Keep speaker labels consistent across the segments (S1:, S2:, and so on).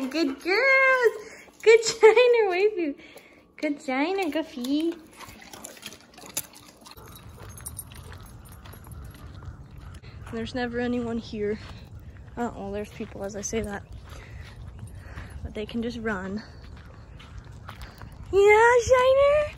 S1: Good girls. Good shiner, waifu. Good shiner, Goofy. There's never anyone here. Oh, there's people as I say that. But they can just run. Yeah, Shiner!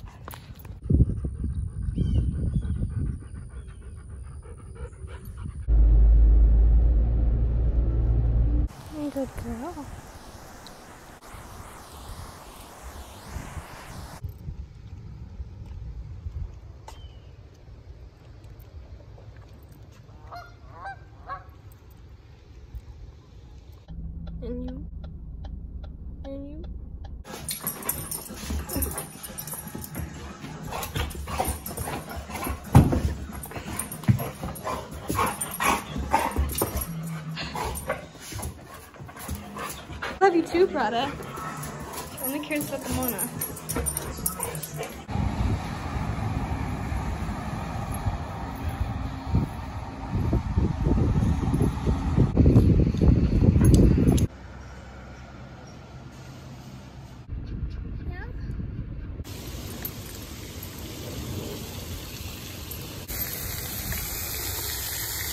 S1: Love you too, Prada. Only cares about Ramona.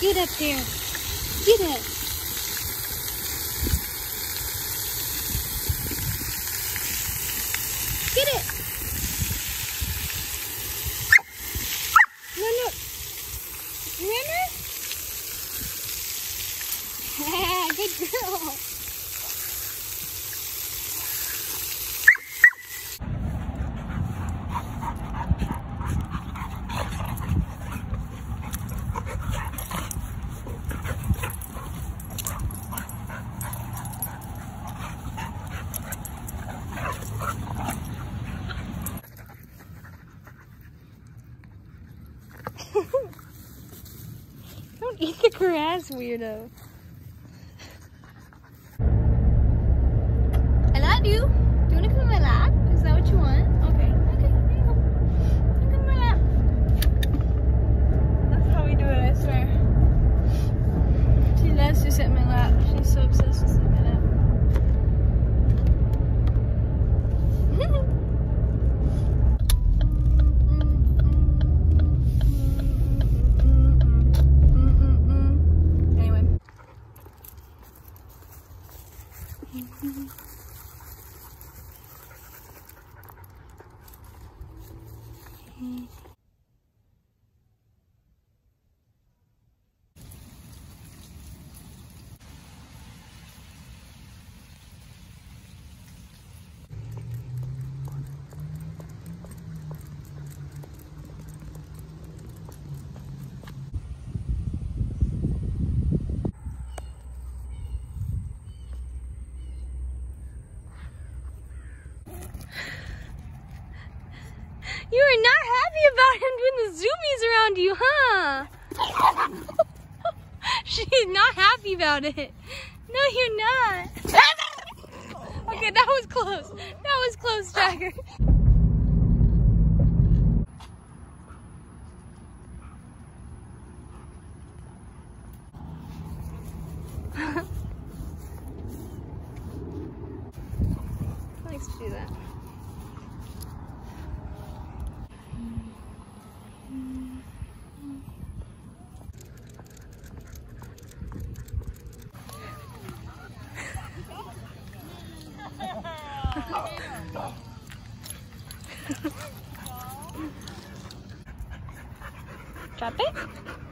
S1: Get up there. Get up. Get it. No, no. Remember? Good girl. Don't eat the grass, weirdo. I love you. You are not happy about him doing the zoomies around you, huh? She's not happy about it. No, you're not. okay, that was close. That was close, Jagger. Drop it.